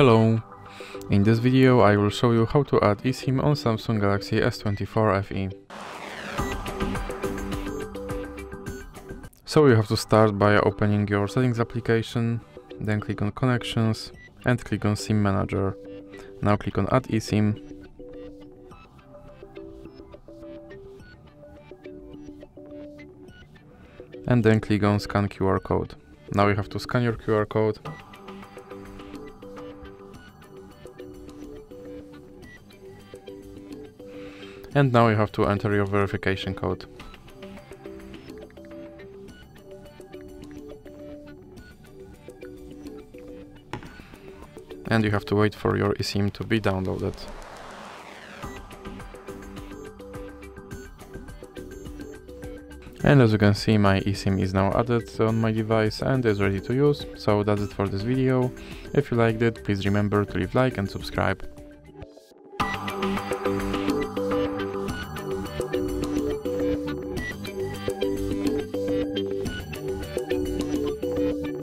Hello! In this video I will show you how to add eSIM on Samsung Galaxy S24 FE. So you have to start by opening your settings application, then click on connections and click on SIM manager. Now click on add eSIM. And then click on scan QR code. Now you have to scan your QR code And now you have to enter your verification code. And you have to wait for your eSIM to be downloaded. And as you can see my eSIM is now added on my device and is ready to use, so that's it for this video. If you liked it, please remember to leave like and subscribe.